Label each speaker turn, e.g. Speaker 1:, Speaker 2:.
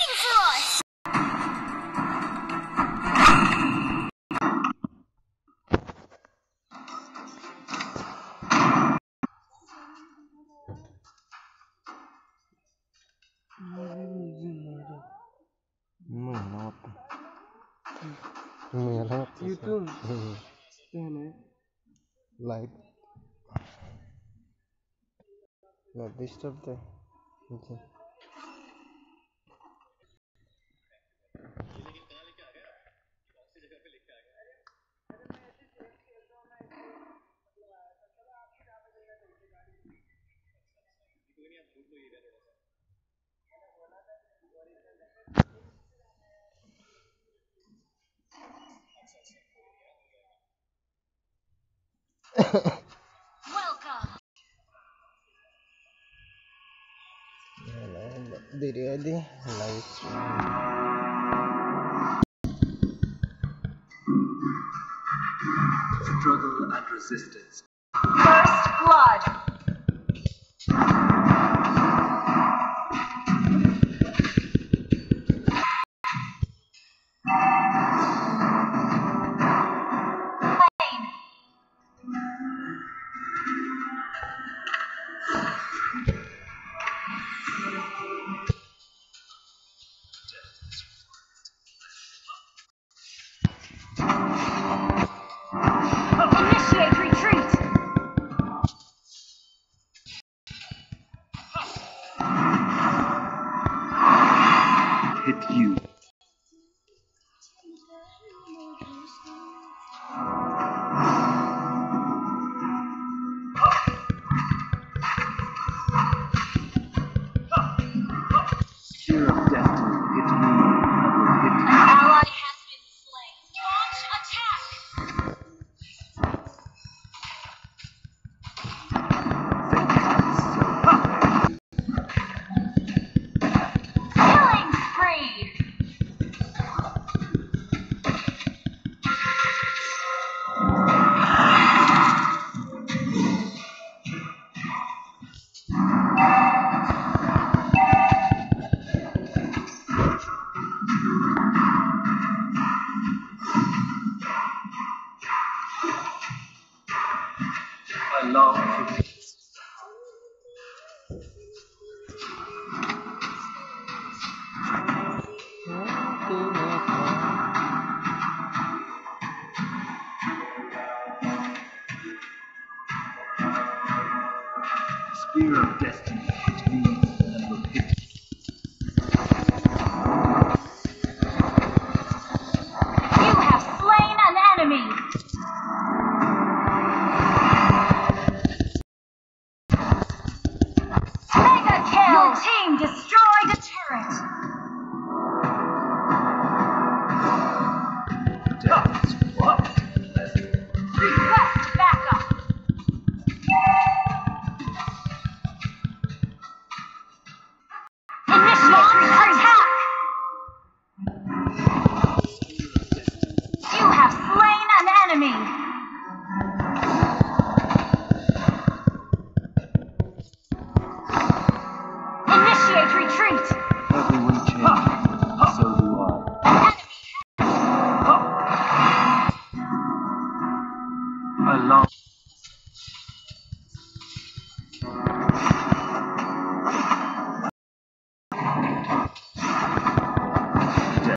Speaker 1: waiting for us.
Speaker 2: Light. like. Not
Speaker 1: disturbed.
Speaker 2: Okay. biryani live.
Speaker 3: Struggle and resistance.
Speaker 1: First blood.
Speaker 3: hit you. love. Spear of Destiny. back.